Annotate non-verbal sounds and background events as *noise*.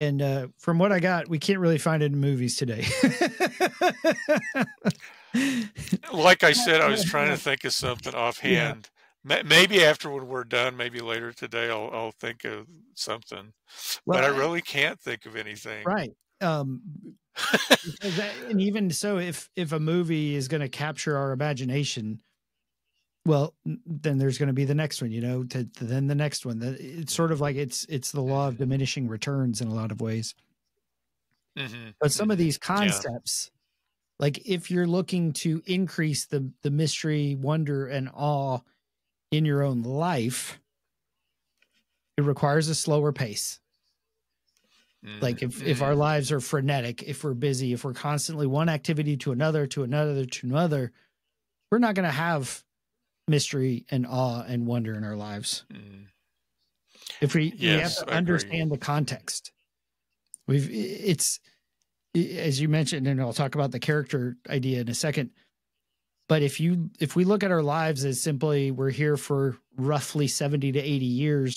And uh, from what I got, we can't really find it in movies today. *laughs* like I said, I was *laughs* trying to think of something offhand. Yeah. Maybe after when we're done, maybe later today, I'll, I'll think of something. Well, but I really can't think of anything. Right. Um, that, and even so, if if a movie is going to capture our imagination, well, then there's going to be the next one. You know, to, to then the next one. It's sort of like it's it's the law of diminishing returns in a lot of ways. Mm-hmm. But some of these concepts, yeah. like if you're looking to increase the the mystery, wonder, and awe in your own life, it requires a slower pace. Mm-hmm. Like if if our mm-hmm. lives are frenetic, if we're busy, if we're constantly one activity to another to another to another, we're not going to have mystery and awe and wonder in our lives. Mm. If we, yes, we have to I understand agree. the context. We've it's as you mentioned, and I'll talk about the character idea in a second. But if you if we look at our lives as simply we're here for roughly 70 to 80 years